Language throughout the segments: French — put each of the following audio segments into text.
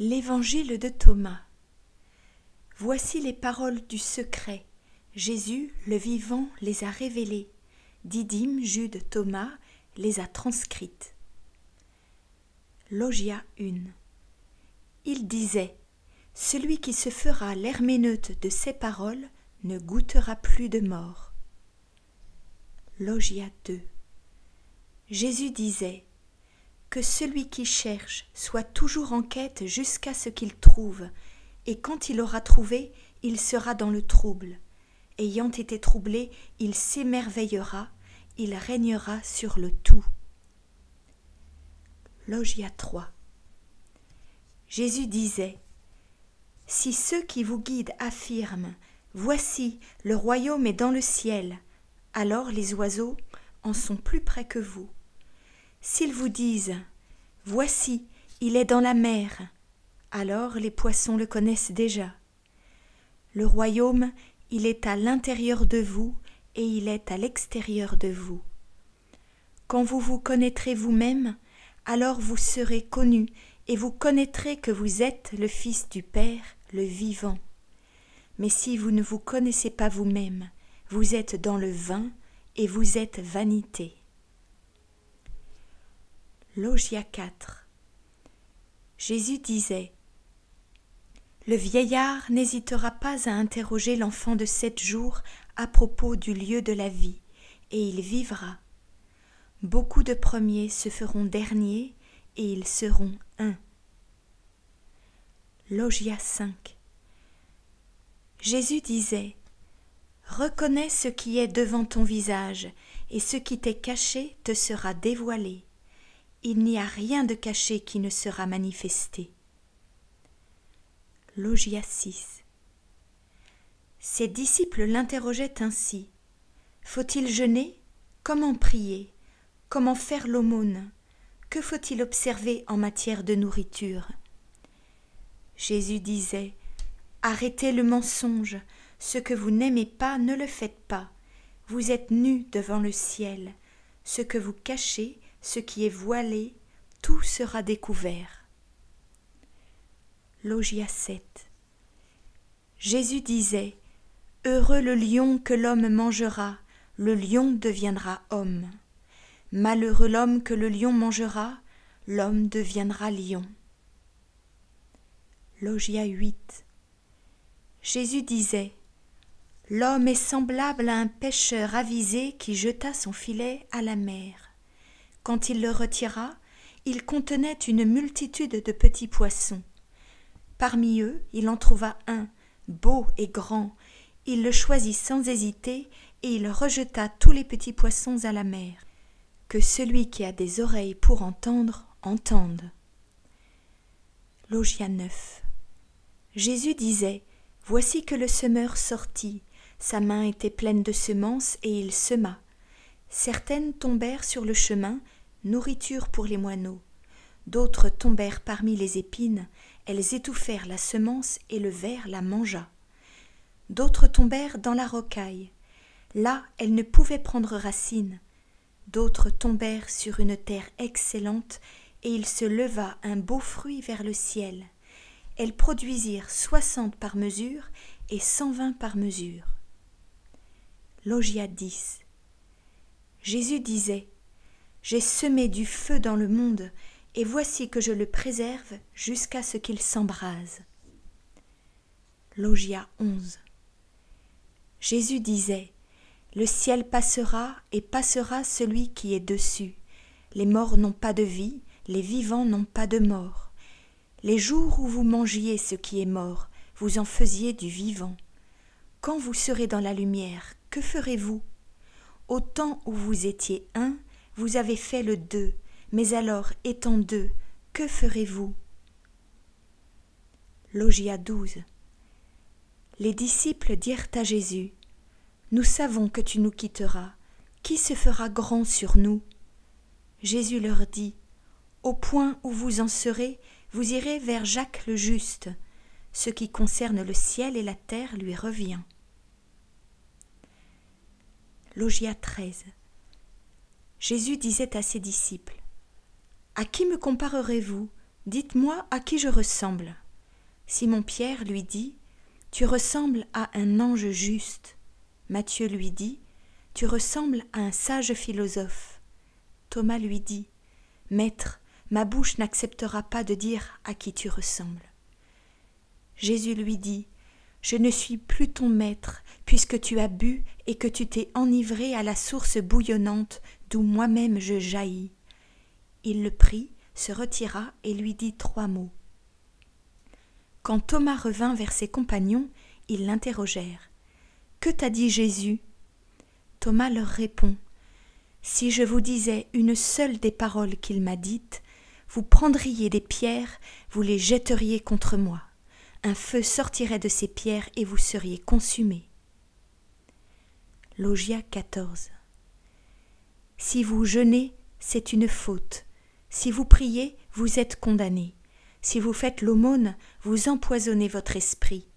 L'Évangile de Thomas. Voici les paroles du secret. Jésus, le vivant, les a révélées. Didyme, Jude, Thomas les a transcrites. Logia 1. Il disait Celui qui se fera l'herméneute de ces paroles ne goûtera plus de mort. Logia 2. Jésus disait que celui qui cherche soit toujours en quête jusqu'à ce qu'il trouve, et quand il aura trouvé, il sera dans le trouble. Ayant été troublé, il s'émerveillera, il régnera sur le tout. Logia 3 Jésus disait Si ceux qui vous guident affirment Voici, le royaume est dans le ciel, alors les oiseaux en sont plus près que vous. S'ils vous disent Voici, il est dans la mer, alors les poissons le connaissent déjà. Le royaume, il est à l'intérieur de vous et il est à l'extérieur de vous. Quand vous vous connaîtrez vous-même, alors vous serez connus et vous connaîtrez que vous êtes le Fils du Père, le vivant. Mais si vous ne vous connaissez pas vous-même, vous êtes dans le vin et vous êtes vanité. Logia 4 Jésus disait Le vieillard n'hésitera pas à interroger l'enfant de sept jours à propos du lieu de la vie, et il vivra. Beaucoup de premiers se feront derniers, et ils seront un. Logia 5 Jésus disait Reconnais ce qui est devant ton visage, et ce qui t'est caché te sera dévoilé il n'y a rien de caché qui ne sera manifesté. Logia 6 Ses disciples l'interrogeaient ainsi. Faut-il jeûner? Comment prier? Comment faire l'aumône? Que faut-il observer en matière de nourriture? Jésus disait Arrêtez le mensonge, ce que vous n'aimez pas, ne le faites pas. Vous êtes nus devant le ciel. Ce que vous cachez, ce qui est voilé, tout sera découvert. Logia 7 Jésus disait Heureux le lion que l'homme mangera, le lion deviendra homme. Malheureux l'homme que le lion mangera, l'homme deviendra lion. Logia 8 Jésus disait L'homme est semblable à un pêcheur avisé qui jeta son filet à la mer. Quand il le retira, il contenait une multitude de petits poissons. Parmi eux, il en trouva un, beau et grand. Il le choisit sans hésiter, et il rejeta tous les petits poissons à la mer. Que celui qui a des oreilles pour entendre, entende. Logia 9. Jésus disait Voici que le semeur sortit. Sa main était pleine de semences, et il sema. Certaines tombèrent sur le chemin, nourriture pour les moineaux. D'autres tombèrent parmi les épines, elles étouffèrent la semence et le ver la mangea. D'autres tombèrent dans la rocaille. Là, elles ne pouvaient prendre racine. D'autres tombèrent sur une terre excellente, et il se leva un beau fruit vers le ciel. Elles produisirent soixante par mesure et cent vingt par mesure. Logia 10 Jésus disait j'ai semé du feu dans le monde, et voici que je le préserve jusqu'à ce qu'il s'embrase. Logia 11 Jésus disait Le ciel passera et passera celui qui est dessus. Les morts n'ont pas de vie, les vivants n'ont pas de mort. Les jours où vous mangiez ce qui est mort, vous en faisiez du vivant. Quand vous serez dans la lumière, que ferez-vous? Au temps où vous étiez un, vous avez fait le deux, mais alors, étant deux, que ferez-vous? Logia 12 Les disciples dirent à Jésus Nous savons que tu nous quitteras. Qui se fera grand sur nous? Jésus leur dit Au point où vous en serez, vous irez vers Jacques le Juste. Ce qui concerne le ciel et la terre lui revient. Logia 13 Jésus disait à ses disciples À qui me comparerez-vous? Dites-moi à qui je ressemble. Simon-Pierre lui dit Tu ressembles à un ange juste. Matthieu lui dit Tu ressembles à un sage philosophe. Thomas lui dit Maître, ma bouche n'acceptera pas de dire à qui tu ressembles. Jésus lui dit Je ne suis plus ton maître, puisque tu as bu et que tu t'es enivré à la source bouillonnante d'où moi-même je jaillis. Il le prit, se retira et lui dit trois mots. Quand Thomas revint vers ses compagnons, ils l'interrogèrent. Que t'a dit Jésus? Thomas leur répond. Si je vous disais une seule des paroles qu'il m'a dites, vous prendriez des pierres, vous les jetteriez contre moi. Un feu sortirait de ces pierres et vous seriez consumés. Logia 14. Si vous jeûnez, c'est une faute. Si vous priez, vous êtes condamné. Si vous faites l'aumône, vous empoisonnez votre esprit.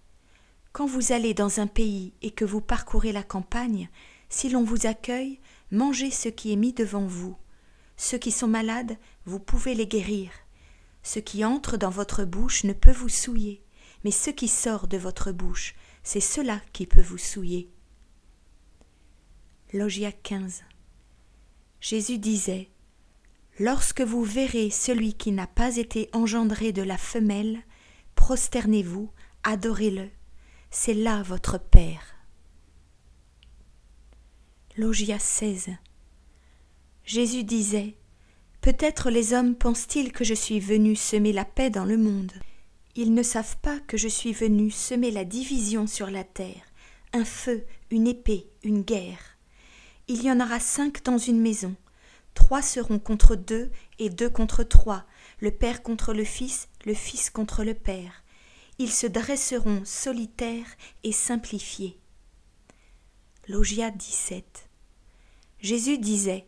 Quand vous allez dans un pays et que vous parcourez la campagne, si l'on vous accueille, mangez ce qui est mis devant vous. Ceux qui sont malades, vous pouvez les guérir. Ce qui entre dans votre bouche ne peut vous souiller, mais ce qui sort de votre bouche, c'est cela qui peut vous souiller. Logia 15. Jésus disait Lorsque vous verrez celui qui n'a pas été engendré de la femelle, prosternez-vous, adorez-le. C'est là votre Père. Logia 16. Jésus disait Peut-être les hommes pensent-ils que je suis venu semer la paix dans le monde. Ils ne savent pas que je suis venu semer la division sur la terre, un feu, une épée, une guerre. Il y en aura cinq dans une maison. Trois seront contre deux et deux contre trois, le Père contre le Fils, le Fils contre le Père. Ils se dresseront solitaires et simplifiés. Logia 17. Jésus disait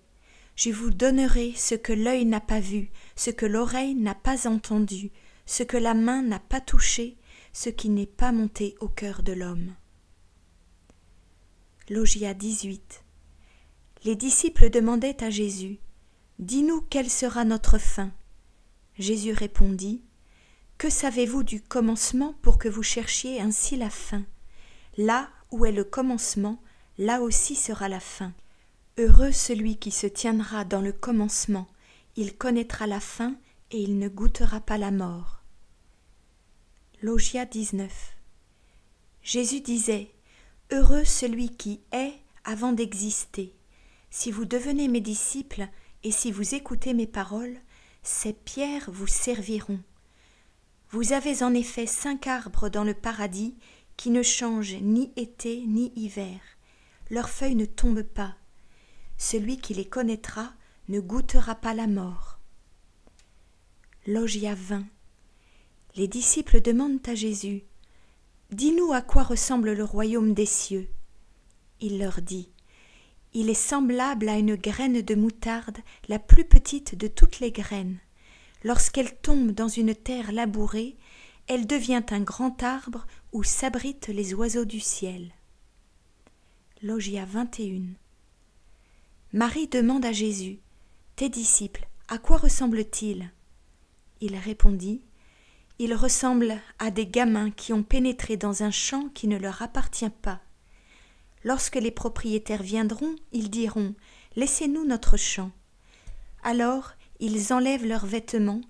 Je vous donnerai ce que l'œil n'a pas vu, ce que l'oreille n'a pas entendu, ce que la main n'a pas touché, ce qui n'est pas monté au cœur de l'homme. Logia 18 les disciples demandaient à Jésus Dis-nous quelle sera notre fin Jésus répondit Que savez-vous du commencement pour que vous cherchiez ainsi la fin? Là où est le commencement, là aussi sera la fin. Heureux celui qui se tiendra dans le commencement, il connaîtra la fin et il ne goûtera pas la mort. Logia 19 Jésus disait Heureux celui qui est avant d'exister. Si vous devenez mes disciples et si vous écoutez mes paroles, ces pierres vous serviront. Vous avez en effet cinq arbres dans le paradis qui ne changent ni été ni hiver. Leurs feuilles ne tombent pas. Celui qui les connaîtra ne goûtera pas la mort. Logia 20. Les disciples demandent à Jésus Dis-nous à quoi ressemble le royaume des cieux. Il leur dit il est semblable à une graine de moutarde, la plus petite de toutes les graines. Lorsqu'elle tombe dans une terre labourée, elle devient un grand arbre où s'abritent les oiseaux du ciel. Logia 21. Marie demande à Jésus Tes disciples, à quoi ressemblent-ils? Il répondit Ils ressemblent à des gamins qui ont pénétré dans un champ qui ne leur appartient pas. Lorsque les propriétaires viendront, ils diront Laissez-nous notre champ. Alors ils enlèvent leurs vêtements,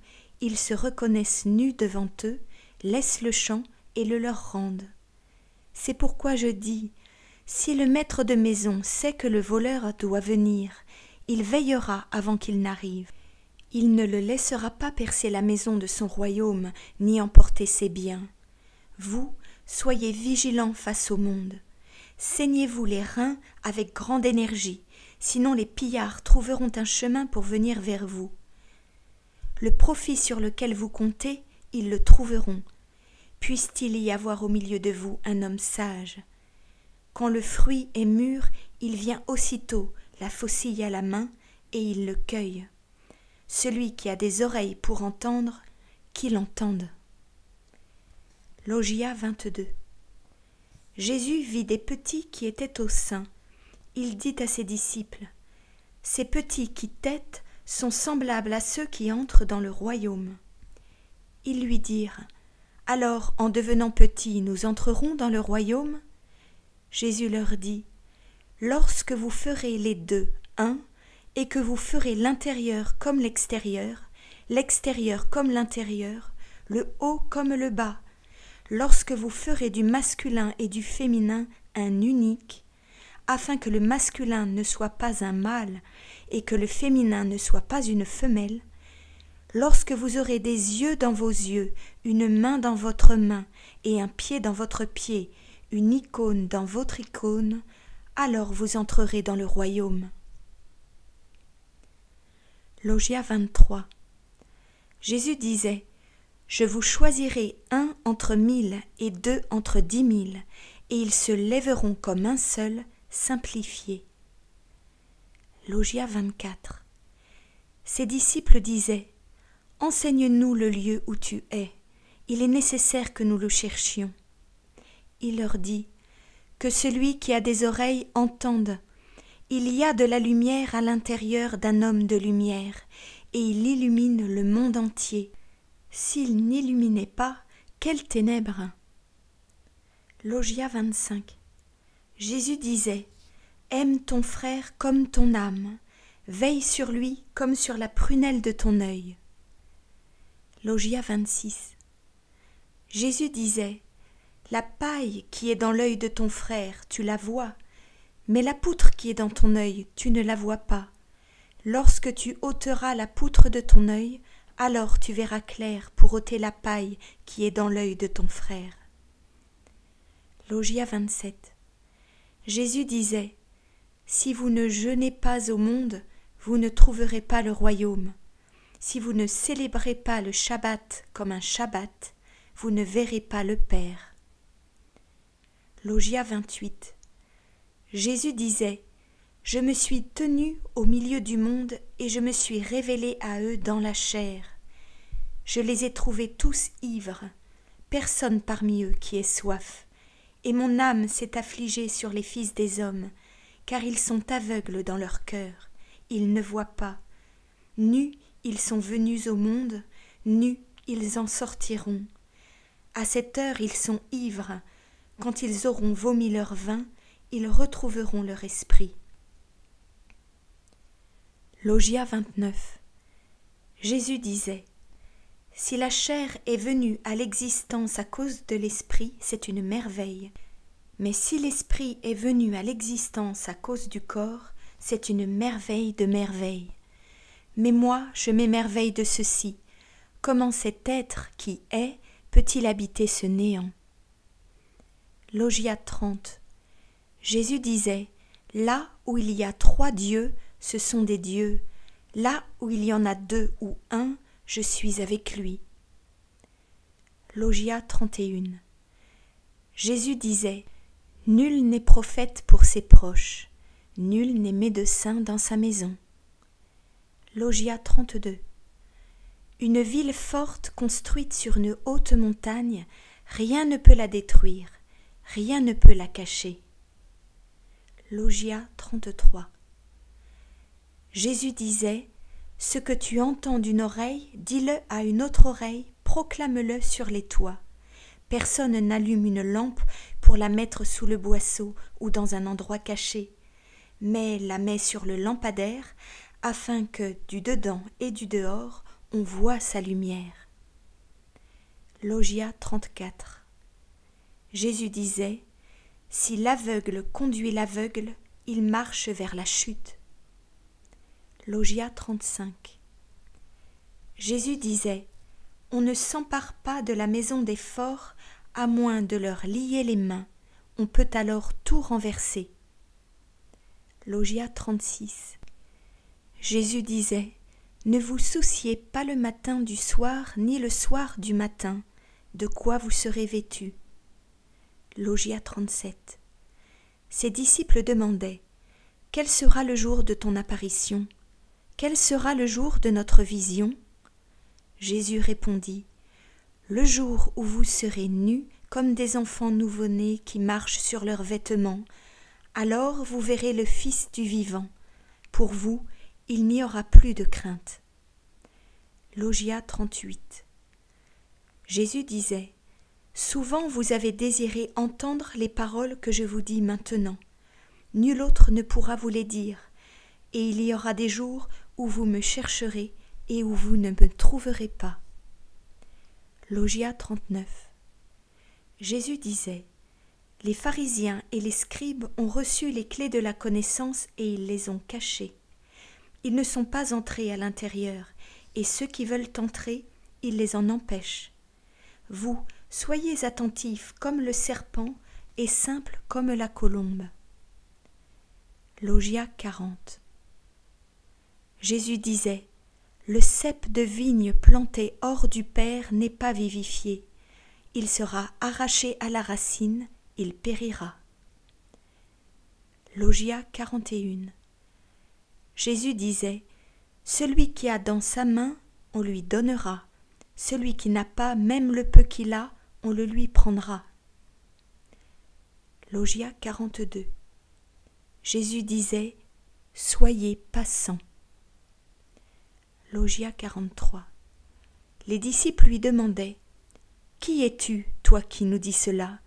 ils se reconnaissent nus devant eux, laissent le champ et le leur rendent. C'est pourquoi je dis si le maître de maison sait que le voleur doit venir, il veillera avant qu'il n'arrive. Il ne le laissera pas percer la maison de son royaume, ni emporter ses biens. Vous, soyez vigilants face au monde. Saignez-vous les reins avec grande énergie, sinon les pillards trouveront un chemin pour venir vers vous. Le profit sur lequel vous comptez, ils le trouveront. Puisse-t-il y avoir au milieu de vous un homme sage Quand le fruit est mûr, il vient aussitôt, la faucille à la main, et il le cueille. Celui qui a des oreilles pour entendre, qu'il entende. Logia 22 Jésus vit des petits qui étaient au sein. Il dit à ses disciples Ces petits qui têtent sont semblables à ceux qui entrent dans le royaume. Ils lui dirent Alors, en devenant petits, nous entrerons dans le royaume? Jésus leur dit Lorsque vous ferez les deux un, et que vous ferez l'intérieur comme l'extérieur, l'extérieur comme l'intérieur, le haut comme le bas, lorsque vous ferez du masculin et du féminin un unique, afin que le masculin ne soit pas un mâle et que le féminin ne soit pas une femelle, lorsque vous aurez des yeux dans vos yeux, une main dans votre main et un pied dans votre pied, une icône dans votre icône, alors vous entrerez dans le royaume. Logia 23 Jésus disait Je vous choisirai un entre mille et deux entre dix mille, et ils se lèveront comme un seul, simplifié. Logia 24 Ses disciples disaient Enseigne-nous le lieu où tu es, il est nécessaire que nous le cherchions. Il leur dit Que celui qui a des oreilles entende. Il y a de la lumière à l'intérieur d'un homme de lumière, et il illumine le monde entier. S'il n'illuminait pas, quelles ténèbres Logia 25 Jésus disait Aime ton frère comme ton âme, veille sur lui comme sur la prunelle de ton œil. Logia 26 Jésus disait La paille qui est dans l'œil de ton frère, tu la vois, mais la poutre qui est dans ton œil, tu ne la vois pas. Lorsque tu ôteras la poutre de ton œil, alors tu verras clair pour ôter la paille qui est dans l'œil de ton frère. Logia 27 Jésus disait Si vous ne jeûnez pas au monde, vous ne trouverez pas le royaume. Si vous ne célébrez pas le Shabbat comme un Shabbat, vous ne verrez pas le Père. Logia 28 Jésus disait Je me suis tenu au milieu du monde et je me suis révélé à eux dans la chair. Je les ai trouvés tous ivres, personne parmi eux qui ait soif et mon âme s'est affligée sur les fils des hommes, car ils sont aveugles dans leur cœur, ils ne voient pas. Nus, ils sont venus au monde, nus, ils en sortiront. À cette heure, ils sont ivres. Quand ils auront vomi leur vin, ils retrouveront leur esprit. Logia 29 Jésus disait si la chair est venue à l'existence à cause de l'esprit, c'est une merveille. Mais si l'esprit est venu à l'existence à cause du corps, c'est une merveille de merveille. Mais moi, je m'émerveille de ceci. Comment cet être qui est peut-il habiter ce néant? Logia 30 Jésus disait Là où il y a trois dieux, ce sont des dieux. Là où il y en a deux ou un, je suis avec lui. Logia 31 Jésus disait Nul n'est prophète pour ses proches, nul n'est médecin dans sa maison. Logia 32 Une ville forte construite sur une haute montagne, rien ne peut la détruire, rien ne peut la cacher. Logia 33 Jésus disait ce que tu entends d'une oreille, dis-le à une autre oreille, proclame-le sur les toits. Personne n'allume une lampe pour la mettre sous le boisseau ou dans un endroit caché, mais la met sur le lampadaire, afin que, du dedans et du dehors, on voit sa lumière. Logia 34 Jésus disait Si l'aveugle conduit l'aveugle, il marche vers la chute. Logia 35 Jésus disait On ne s'empare pas de la maison des forts à moins de leur lier les mains, on peut alors tout renverser. Logia 36 Jésus disait Ne vous souciez pas le matin du soir, ni le soir du matin, de quoi vous serez vêtus. Logia 37 Ses disciples demandaient Quel sera le jour de ton apparition? Quel sera le jour de notre vision? Jésus répondit Le jour où vous serez nus comme des enfants nouveau-nés qui marchent sur leurs vêtements, alors vous verrez le Fils du vivant. Pour vous, il n'y aura plus de crainte. Logia 38 Jésus disait Souvent vous avez désiré entendre les paroles que je vous dis maintenant. Nul autre ne pourra vous les dire, et il y aura des jours où vous me chercherez et où vous ne me trouverez pas. Logia 39 Jésus disait Les pharisiens et les scribes ont reçu les clés de la connaissance et ils les ont cachées. Ils ne sont pas entrés à l'intérieur, et ceux qui veulent entrer, ils les en empêchent. Vous, soyez attentifs comme le serpent et simples comme la colombe. Logia 40 Jésus disait Le cep de vigne planté hors du Père n'est pas vivifié. Il sera arraché à la racine, il périra. Logia 41 Jésus disait Celui qui a dans sa main, on lui donnera. Celui qui n'a pas même le peu qu'il a, on le lui prendra. Logia 42 Jésus disait Soyez passants. Logia 43 Les disciples lui demandaient Qui es-tu, toi qui nous dis cela?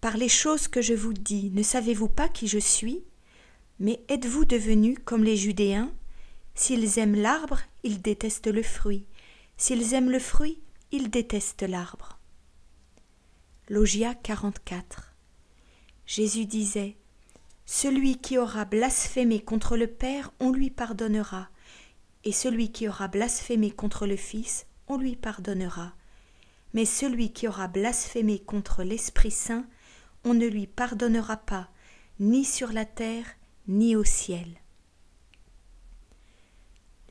Par les choses que je vous dis, ne savez-vous pas qui je suis? Mais êtes-vous devenus comme les Judéens? S'ils aiment l'arbre, ils détestent le fruit. S'ils aiment le fruit, ils détestent l'arbre. Logia 44 Jésus disait celui qui aura blasphémé contre le Père, on lui pardonnera, et celui qui aura blasphémé contre le Fils, on lui pardonnera. Mais celui qui aura blasphémé contre l'Esprit Saint, on ne lui pardonnera pas, ni sur la terre, ni au ciel.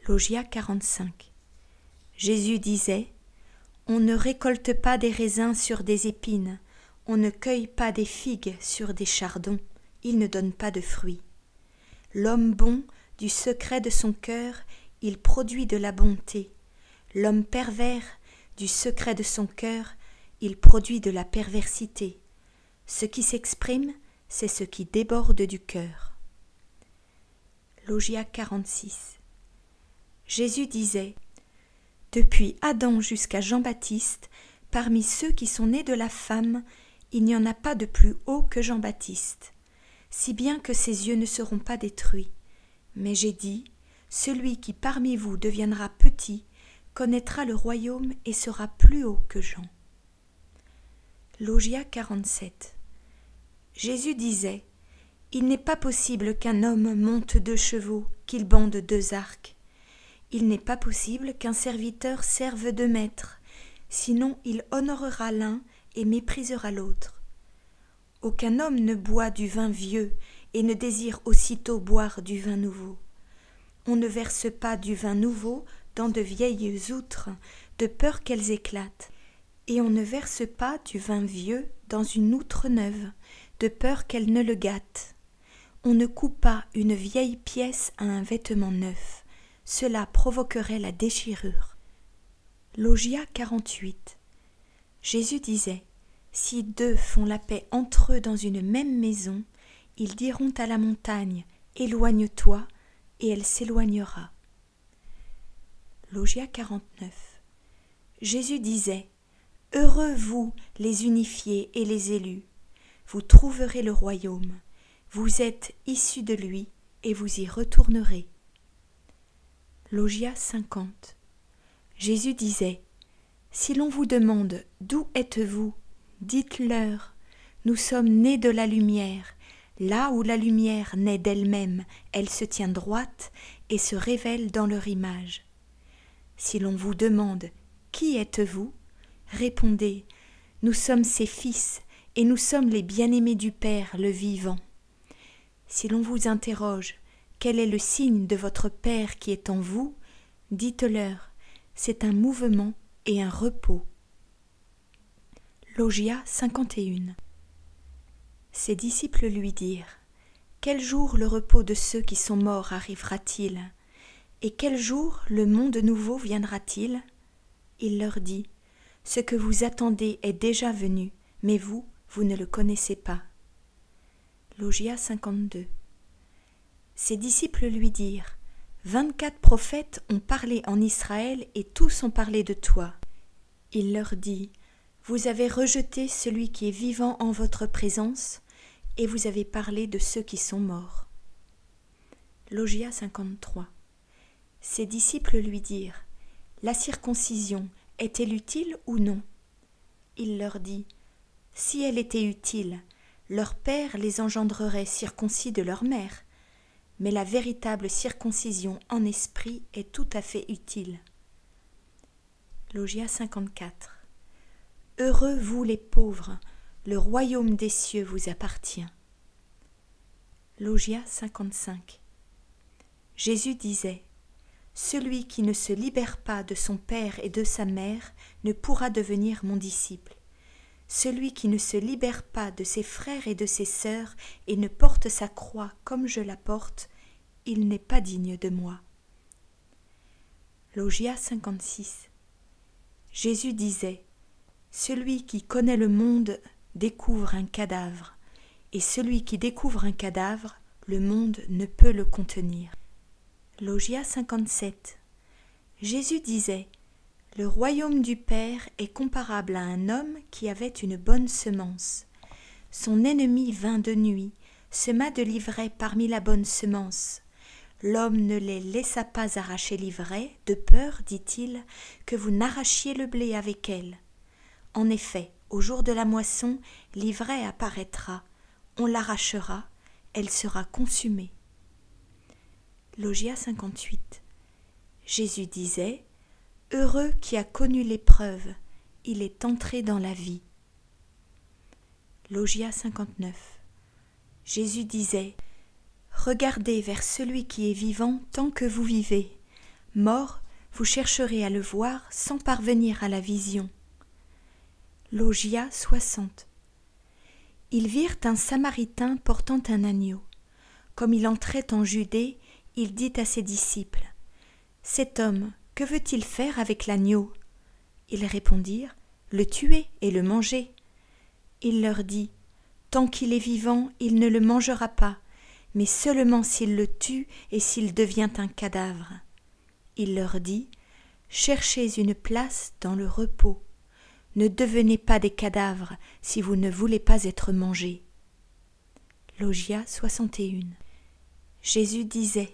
Logia 45 Jésus disait On ne récolte pas des raisins sur des épines, on ne cueille pas des figues sur des chardons il ne donne pas de fruits. L'homme bon, du secret de son cœur, il produit de la bonté. L'homme pervers, du secret de son cœur, il produit de la perversité. Ce qui s'exprime, c'est ce qui déborde du cœur. Logia 46 Jésus disait Depuis Adam jusqu'à Jean-Baptiste, parmi ceux qui sont nés de la femme, il n'y en a pas de plus haut que Jean-Baptiste si bien que ses yeux ne seront pas détruits. Mais j'ai dit, celui qui parmi vous deviendra petit, connaîtra le royaume et sera plus haut que Jean. Logia 47 Jésus disait, Il n'est pas possible qu'un homme monte deux chevaux, qu'il bande deux arcs. Il n'est pas possible qu'un serviteur serve deux maîtres, sinon il honorera l'un et méprisera l'autre. Aucun homme ne boit du vin vieux et ne désire aussitôt boire du vin nouveau. On ne verse pas du vin nouveau dans de vieilles outres, de peur qu'elles éclatent, et on ne verse pas du vin vieux dans une outre neuve, de peur qu'elle ne le gâte. On ne coupe pas une vieille pièce à un vêtement neuf, cela provoquerait la déchirure. Logia 48 Jésus disait si deux font la paix entre eux dans une même maison, ils diront à la montagne Éloigne-toi, et elle s'éloignera. Logia 49 Jésus disait Heureux vous, les unifiés et les élus, vous trouverez le royaume, vous êtes issus de lui, et vous y retournerez. Logia 50 Jésus disait Si l'on vous demande D'où êtes-vous? Dites-leur, nous sommes nés de la lumière, là où la lumière naît d'elle-même, elle se tient droite et se révèle dans leur image. Si l'on vous demande Qui êtes-vous? Répondez Nous sommes ses fils, et nous sommes les bien-aimés du Père, le vivant. Si l'on vous interroge Quel est le signe de votre Père qui est en vous? Dites-leur C'est un mouvement et un repos. Logia 51 Ses disciples lui dirent Quel jour le repos de ceux qui sont morts arrivera-t-il? Et quel jour le monde nouveau viendra-t-il? Il leur dit Ce que vous attendez est déjà venu, mais vous, vous ne le connaissez pas. Logia 52 Ses disciples lui dirent Vingt-quatre prophètes ont parlé en Israël et tous ont parlé de toi. Il leur dit Vous avez rejeté celui qui est vivant en votre présence, et vous avez parlé de ceux qui sont morts. Logia 53. Ses disciples lui dirent La circoncision est-elle utile ou non? Il leur dit Si elle était utile, leur père les engendrerait circoncis de leur mère, mais la véritable circoncision en esprit est tout à fait utile. Logia 54. Heureux vous les pauvres, le royaume des cieux vous appartient. Logia 55. Jésus disait Celui qui ne se libère pas de son père et de sa mère ne pourra devenir mon disciple. Celui qui ne se libère pas de ses frères et de ses sœurs et ne porte sa croix comme je la porte, il n'est pas digne de moi. Logia 56 Jésus disait Celui qui connaît le monde découvre un cadavre, et celui qui découvre un cadavre, le monde ne peut le contenir. Logia 57 Jésus disait le royaume du Père est comparable à un homme qui avait une bonne semence. Son ennemi vint de nuit, sema de l'ivraie parmi la bonne semence. L'homme ne les laissa pas arracher l'ivraie, de peur, dit-il, que vous n'arrachiez le blé avec elle. En effet, au jour de la moisson, l'ivraie apparaîtra, on l'arrachera, elle sera consumée. Logia 58 Jésus disait Heureux qui a connu l'épreuve, il est entré dans la vie. Logia 59. Jésus disait Regardez vers celui qui est vivant tant que vous vivez. Mort, vous chercherez à le voir sans parvenir à la vision. Logia 60. Ils virent un Samaritain portant un agneau. Comme il entrait en Judée, il dit à ses disciples Cet homme, que veut-il faire avec l'agneau? Ils répondirent Le tuer et le manger. Il leur dit Tant qu'il est vivant, il ne le mangera pas, mais seulement s'il le tue et s'il devient un cadavre. Il leur dit Cherchez une place dans le repos. Ne devenez pas des cadavres si vous ne voulez pas être mangés. Logia 61. Jésus disait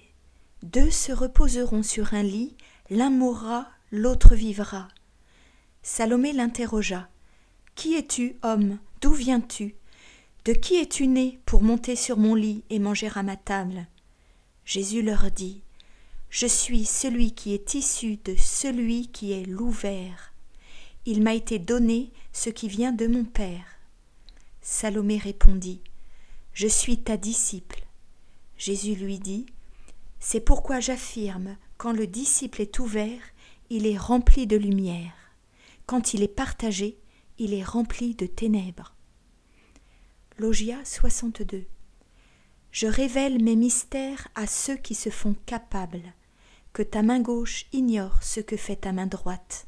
Deux se reposeront sur un lit, L'un mourra, l'autre vivra. Salomé l'interrogea. Qui es-tu, homme? D'où viens-tu? De qui es-tu né pour monter sur mon lit et manger à ma table? Jésus leur dit. Je suis celui qui est issu de celui qui est l'ouvert. Il m'a été donné ce qui vient de mon Père. Salomé répondit. Je suis ta disciple. Jésus lui dit. C'est pourquoi j'affirme quand le disciple est ouvert, il est rempli de lumière. Quand il est partagé, il est rempli de ténèbres. Logia 62. Je révèle mes mystères à ceux qui se font capables, que ta main gauche ignore ce que fait ta main droite.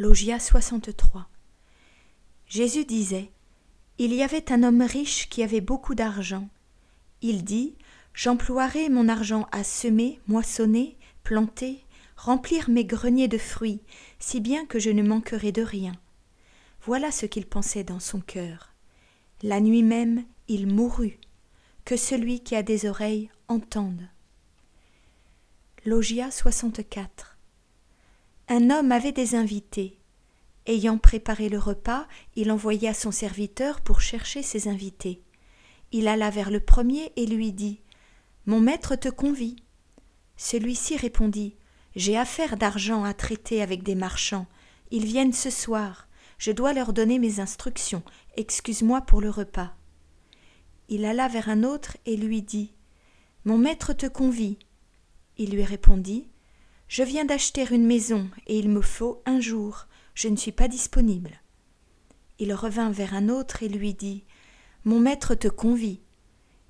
Logia 63. Jésus disait Il y avait un homme riche qui avait beaucoup d'argent. Il dit J'emploierai mon argent à semer, moissonner, planter, remplir mes greniers de fruits, si bien que je ne manquerai de rien. Voilà ce qu'il pensait dans son cœur. La nuit même, il mourut. Que celui qui a des oreilles entende. Logia 64. Un homme avait des invités. Ayant préparé le repas, il envoya son serviteur pour chercher ses invités. Il alla vers le premier et lui dit mon maître te convie. Celui-ci répondit. J'ai affaire d'argent à traiter avec des marchands. Ils viennent ce soir. Je dois leur donner mes instructions. Excuse-moi pour le repas. Il alla vers un autre et lui dit. Mon maître te convie. Il lui répondit. Je viens d'acheter une maison et il me faut un jour. Je ne suis pas disponible. Il revint vers un autre et lui dit. Mon maître te convie.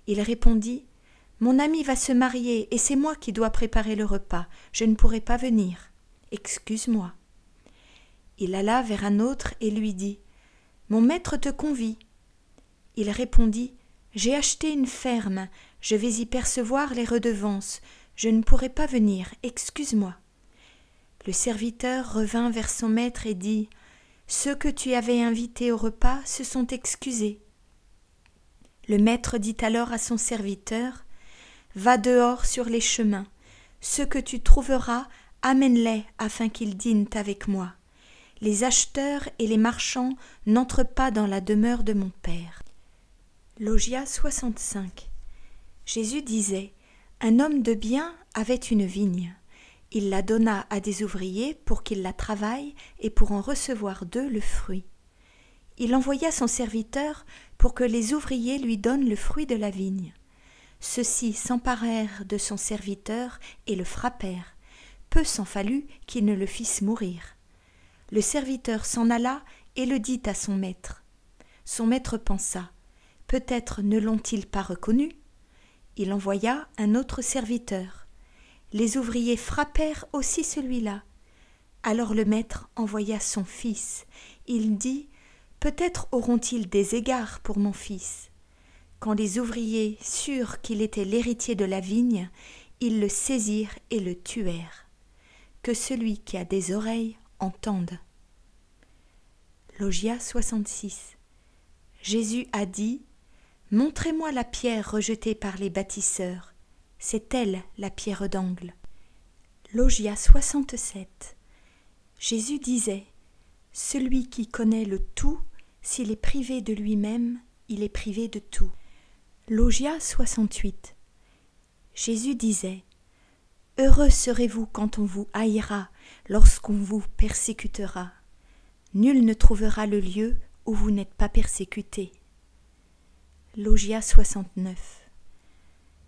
Il répondit. Mon ami va se marier et c'est moi qui dois préparer le repas. Je ne pourrai pas venir. Excuse-moi. Il alla vers un autre et lui dit Mon maître te convie. Il répondit J'ai acheté une ferme, je vais y percevoir les redevances. Je ne pourrai pas venir. Excuse-moi. Le serviteur revint vers son maître et dit Ceux que tu avais invités au repas se sont excusés. Le maître dit alors à son serviteur Va dehors sur les chemins, ceux que tu trouveras, amène-les afin qu'ils dînent avec moi. Les acheteurs et les marchands n'entrent pas dans la demeure de mon Père. Logia 65 Jésus disait Un homme de bien avait une vigne. Il la donna à des ouvriers pour qu'ils la travaillent et pour en recevoir d'eux le fruit. Il envoya son serviteur pour que les ouvriers lui donnent le fruit de la vigne. Ceux-ci s'emparèrent de son serviteur et le frappèrent. Peu s'en fallut qu'ils ne le fissent mourir. Le serviteur s'en alla et le dit à son maître. Son maître pensa. Peut-être ne l'ont-ils pas reconnu. Il envoya un autre serviteur. Les ouvriers frappèrent aussi celui-là. Alors le maître envoya son fils. Il dit Peut-être auront-ils des égards pour mon fils. Quand les ouvriers surent qu'il était l'héritier de la vigne, ils le saisirent et le tuèrent. Que celui qui a des oreilles entende. Logia 66. Jésus a dit Montrez-moi la pierre rejetée par les bâtisseurs c'est elle la pierre d'angle. Logia 67. Jésus disait Celui qui connaît le tout, s'il est privé de lui-même, il est privé de tout. Logia 68. Jésus disait Heureux serez-vous quand on vous haïra, lorsqu'on vous persécutera. Nul ne trouvera le lieu où vous n'êtes pas persécuté. Logia 69.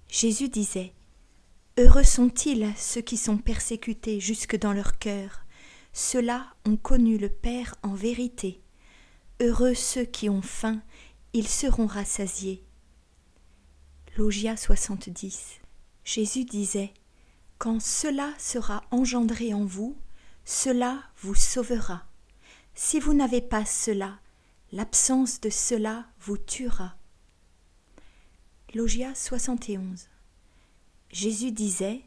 Jésus disait Heureux sont-ils ceux qui sont persécutés jusque dans leur cœur. Ceux-là ont connu le Père en vérité. Heureux ceux qui ont faim, ils seront rassasiés. Logia 70. Jésus disait Quand cela sera engendré en vous, cela vous sauvera. Si vous n'avez pas cela, l'absence de cela vous tuera. Logia 71. Jésus disait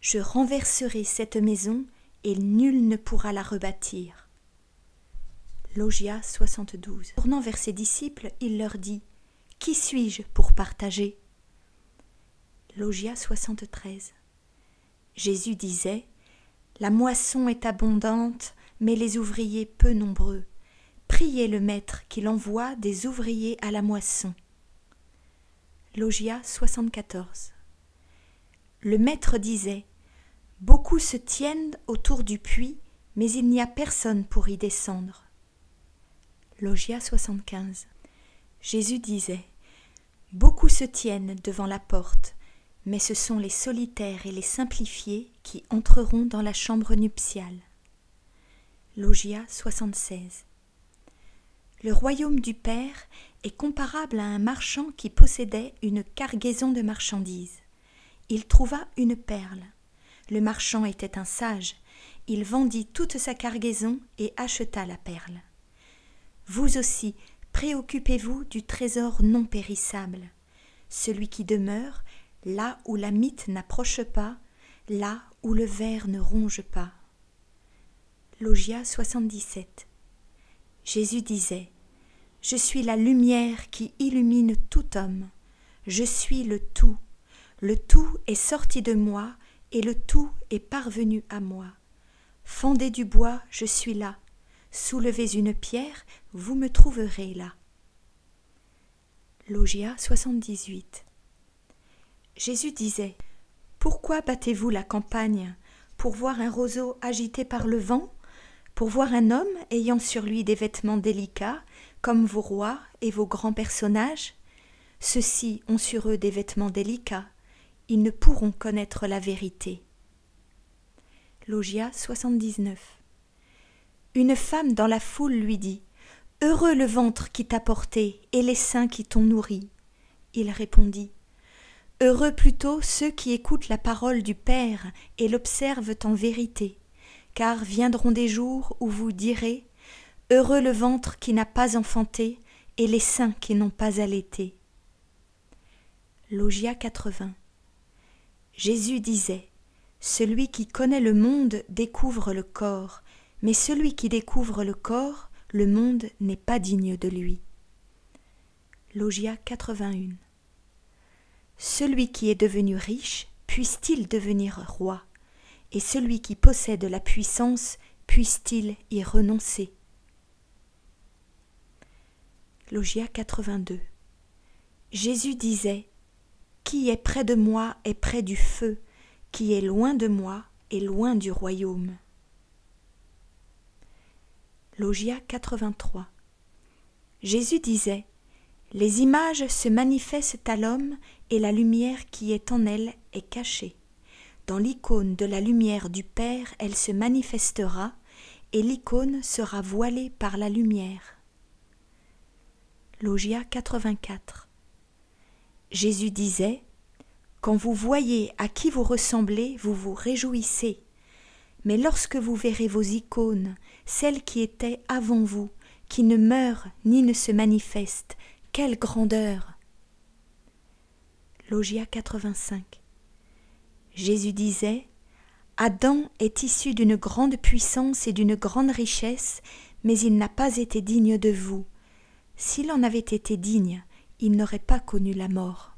Je renverserai cette maison et nul ne pourra la rebâtir. Logia 72. Tournant vers ses disciples, il leur dit Qui suis-je pour partager? Logia 73. Jésus disait La moisson est abondante, mais les ouvriers peu nombreux. Priez le Maître qu'il envoie des ouvriers à la moisson. Logia 74. Le maître disait Beaucoup se tiennent autour du puits, mais il n'y a personne pour y descendre. Logia 75. Jésus disait Beaucoup se tiennent devant la porte, mais ce sont les solitaires et les simplifiés qui entreront dans la chambre nuptiale. Logia 76. Le royaume du Père comparable à un marchand qui possédait une cargaison de marchandises. Il trouva une perle. Le marchand était un sage. Il vendit toute sa cargaison et acheta la perle. Vous aussi, préoccupez-vous du trésor non périssable, celui qui demeure là où la mythe n'approche pas, là où le ver ne ronge pas. Logia 77 Jésus disait Je suis la lumière qui illumine tout homme. Je suis le tout. Le tout est sorti de moi et le tout est parvenu à moi. Fendez du bois, je suis là. Soulevez une pierre, vous me trouverez là. Logia 78 Jésus disait Pourquoi battez-vous la campagne Pour voir un roseau agité par le vent? Pour voir un homme ayant sur lui des vêtements délicats, comme vos rois et vos grands personnages Ceux-ci ont sur eux des vêtements délicats, ils ne pourront connaître la vérité. Logia 79 Une femme dans la foule lui dit Heureux le ventre qui t'a porté et les seins qui t'ont nourri. Il répondit Heureux plutôt ceux qui écoutent la parole du Père et l'observent en vérité car viendront des jours où vous direz Heureux le ventre qui n'a pas enfanté et les seins qui n'ont pas allaité. Logia 80. Jésus disait Celui qui connaît le monde découvre le corps, mais celui qui découvre le corps, le monde n'est pas digne de lui. Logia 81 Celui qui est devenu riche, puisse-t-il devenir roi? Et celui qui possède la puissance, puisse-t-il y renoncer? Logia 82 Jésus disait Qui est près de moi est près du feu, qui est loin de moi est loin du royaume. Logia 83 Jésus disait Les images se manifestent à l'homme et la lumière qui est en elle est cachée. Dans l'icône de la lumière du Père, elle se manifestera, et l'icône sera voilée par la lumière. Logia 84 Jésus disait Quand vous voyez à qui vous ressemblez, vous vous réjouissez. Mais lorsque vous verrez vos icônes, celles qui étaient avant vous, qui ne meurent ni ne se manifestent, quelle grandeur Logia 85. Jésus disait Adam est issu d'une grande puissance et d'une grande richesse, mais il n'a pas été digne de vous. S'il en avait été digne, il n'aurait pas connu la mort.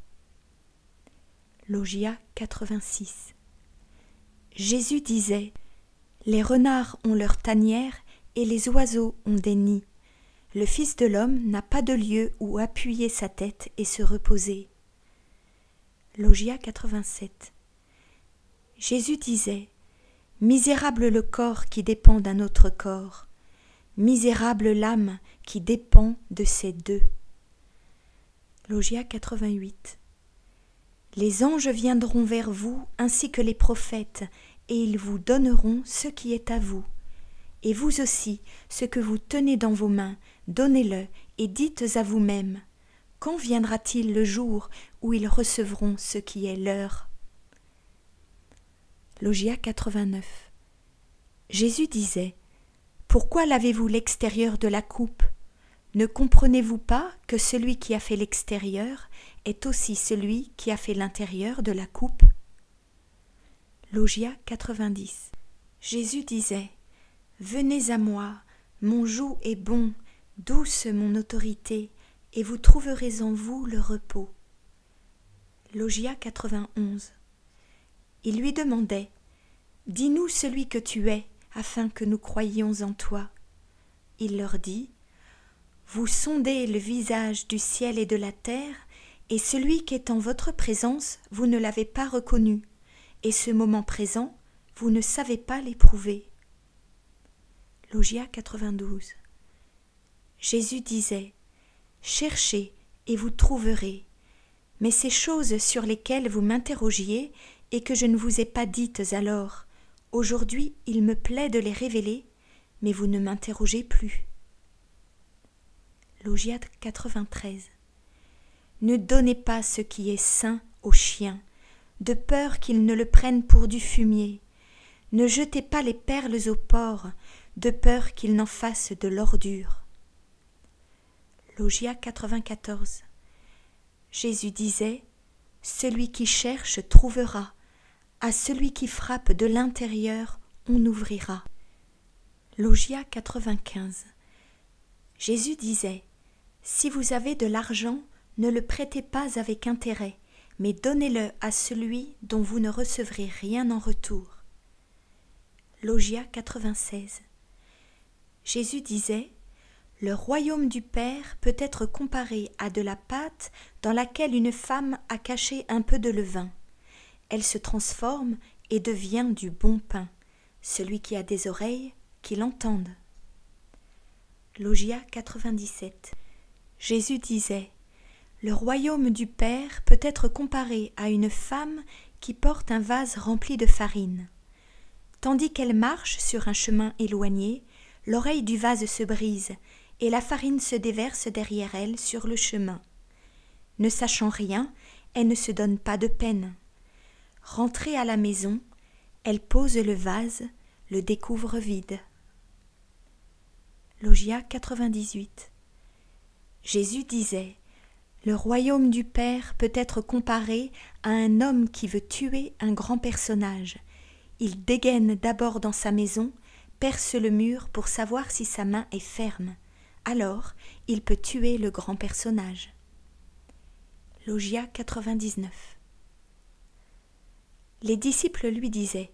Logia 86. Jésus disait Les renards ont leur tanière et les oiseaux ont des nids. Le Fils de l'homme n'a pas de lieu où appuyer sa tête et se reposer. Logia 87. Jésus disait Misérable le corps qui dépend d'un autre corps, misérable l'âme qui dépend de ces deux. Logia 88. Les anges viendront vers vous ainsi que les prophètes, et ils vous donneront ce qui est à vous. Et vous aussi, ce que vous tenez dans vos mains, donnez-le et dites à vous-même quand viendra-t-il le jour où ils recevront ce qui est leur Logia 89 Jésus disait Pourquoi lavez-vous l'extérieur de la coupe? Ne comprenez-vous pas que celui qui a fait l'extérieur est aussi celui qui a fait l'intérieur de la coupe? Logia 90 Jésus disait Venez à moi, mon joug est bon, douce mon autorité, et vous trouverez en vous le repos. Logia 91. Il lui demandait Dis-nous celui que tu es, afin que nous croyions en toi. Il leur dit Vous sondez le visage du ciel et de la terre, et celui qui est en votre présence, vous ne l'avez pas reconnu, et ce moment présent, vous ne savez pas l'éprouver. Logia 92. Jésus disait Cherchez et vous trouverez. Mais ces choses sur lesquelles vous m'interrogiez et que je ne vous ai pas dites alors, aujourd'hui il me plaît de les révéler, mais vous ne m'interrogez plus. Logiat 93. Ne donnez pas ce qui est sain aux chiens, de peur qu'ils ne le prennent pour du fumier. Ne jetez pas les perles aux porcs, de peur qu'ils n'en fassent de l'ordure. Logia 94. Jésus disait Celui qui cherche trouvera, à celui qui frappe de l'intérieur on ouvrira. Logia 95. Jésus disait Si vous avez de l'argent, ne le prêtez pas avec intérêt, mais donnez-le à celui dont vous ne recevrez rien en retour. Logia 96. Jésus disait le royaume du Père peut être comparé à de la pâte dans laquelle une femme a caché un peu de levain. Elle se transforme et devient du bon pain. Celui qui a des oreilles, qu'il entende. Logia 97. Jésus disait Le royaume du Père peut être comparé à une femme qui porte un vase rempli de farine. Tandis qu'elle marche sur un chemin éloigné, l'oreille du vase se brise et la farine se déverse derrière elle sur le chemin. Ne sachant rien, elle ne se donne pas de peine. Rentrée à la maison, elle pose le vase, le découvre vide. Logia 98 Jésus disait Le royaume du Père peut être comparé à un homme qui veut tuer un grand personnage. il dégaine d'abord dans sa maison, perce le mur pour savoir si sa main est ferme. Alors, il peut tuer le grand personnage. Logia 99 Les disciples lui disaient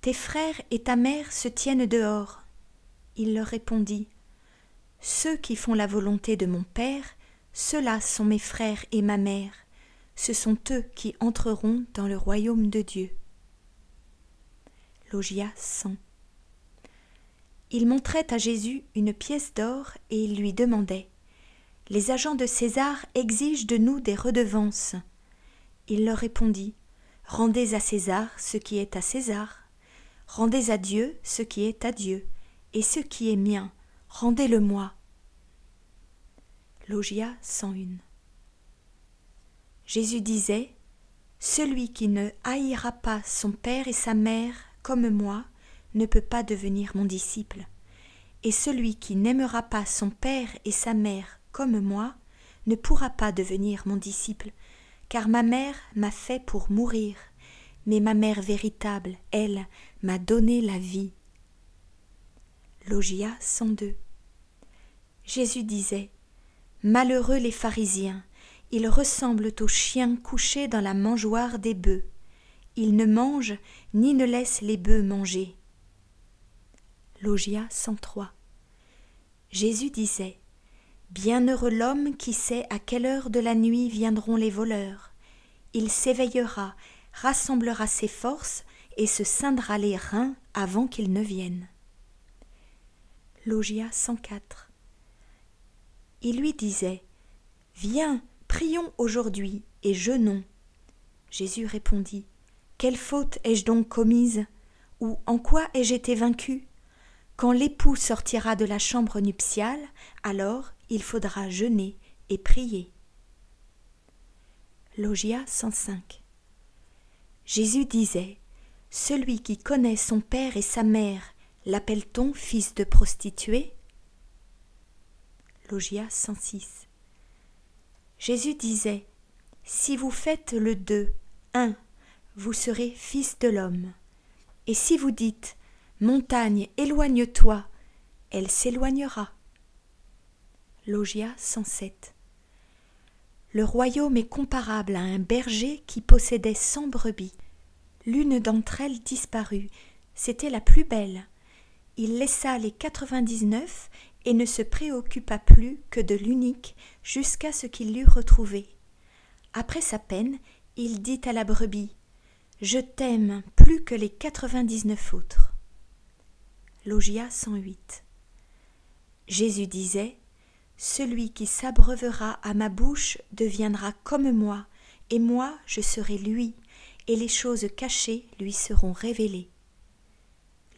Tes frères et ta mère se tiennent dehors. Il leur répondit Ceux qui font la volonté de mon Père, ceux-là sont mes frères et ma mère. Ce sont eux qui entreront dans le royaume de Dieu. Logia 100 il montrait à Jésus une pièce d'or et il lui demandait Les agents de César exigent de nous des redevances. Il leur répondit Rendez à César ce qui est à César, rendez à Dieu ce qui est à Dieu, et ce qui est mien, rendez-le-moi. Logia 101 Jésus disait Celui qui ne haïra pas son père et sa mère comme moi, ne peut pas devenir mon disciple, et celui qui n'aimera pas son père et sa mère comme moi ne pourra pas devenir mon disciple, car ma mère m'a fait pour mourir, mais ma mère véritable, elle, m'a donné la vie. Logia 102 Jésus disait Malheureux les pharisiens, ils ressemblent aux chiens couchés dans la mangeoire des bœufs. Ils ne mangent ni ne laissent les bœufs manger. Logia 103. Jésus disait Bienheureux l'homme qui sait à quelle heure de la nuit viendront les voleurs. Il s'éveillera, rassemblera ses forces et se scindra les reins avant qu'ils ne viennent. Logia 104. Il lui disait Viens, prions aujourd'hui et jeûnons. Jésus répondit Quelle faute ai-je donc commise? Ou en quoi ai-je été vaincu? Quand l'époux sortira de la chambre nuptiale, alors il faudra jeûner et prier. Logia 105 Jésus disait Celui qui connaît son père et sa mère, l'appelle-t-on fils de prostituée? Logia 106 Jésus disait Si vous faites le deux, un, vous serez fils de l'homme. Et si vous dites Montagne, éloigne-toi, elle s'éloignera. Logia 107 Le royaume est comparable à un berger qui possédait cent brebis. L'une d'entre elles disparut, c'était la plus belle. Il laissa les quatre-vingt-dix-neuf et ne se préoccupa plus que de l'unique jusqu'à ce qu'il l'eût retrouvée. Après sa peine, il dit à la brebis Je t'aime plus que les quatre-vingt-dix-neuf autres. Logia 108. Jésus disait Celui qui s'abreuvera à ma bouche deviendra comme moi, et moi je serai lui, et les choses cachées lui seront révélées.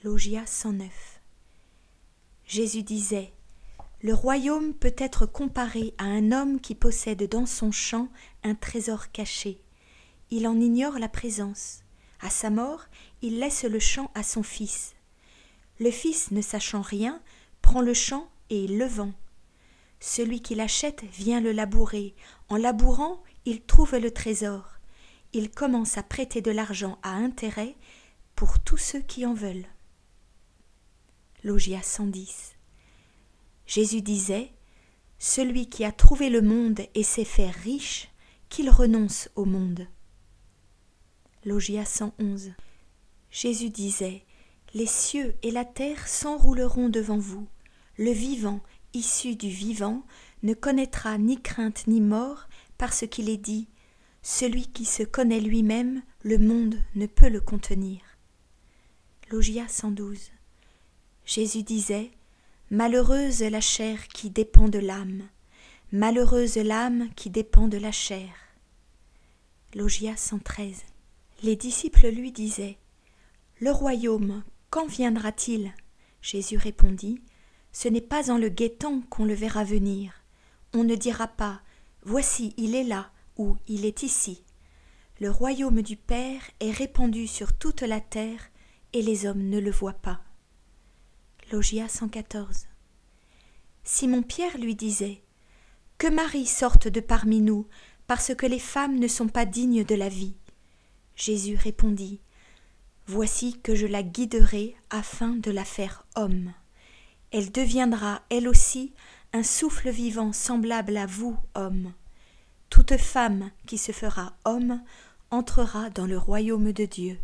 Logia 109. Jésus disait Le royaume peut être comparé à un homme qui possède dans son champ un trésor caché. Il en ignore la présence. À sa mort, il laisse le champ à son fils le fils, ne sachant rien, prend le champ et le vend. Celui qui l'achète vient le labourer. En labourant, il trouve le trésor. Il commence à prêter de l'argent à intérêt pour tous ceux qui en veulent. Logia 110. Jésus disait Celui qui a trouvé le monde et s'est fait riche, qu'il renonce au monde. Logia 111. Jésus disait les cieux et la terre s'enrouleront devant vous. Le vivant, issu du vivant, ne connaîtra ni crainte ni mort, parce qu'il est dit Celui qui se connaît lui-même, le monde ne peut le contenir. Logia 112. Jésus disait Malheureuse la chair qui dépend de l'âme, malheureuse l'âme qui dépend de la chair. Logia 113. Les disciples lui disaient Le royaume quand viendra-t-il? Jésus répondit Ce n'est pas en le guettant qu'on le verra venir. On ne dira pas Voici, il est là ou il est ici. Le royaume du Père est répandu sur toute la terre et les hommes ne le voient pas. Logia 114. Simon-Pierre lui disait Que Marie sorte de parmi nous, parce que les femmes ne sont pas dignes de la vie. Jésus répondit Voici que je la guiderai afin de la faire homme. Elle deviendra, elle aussi, un souffle vivant semblable à vous, homme. Toute femme qui se fera homme entrera dans le royaume de Dieu.